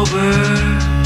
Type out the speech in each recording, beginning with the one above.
October.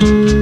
Thank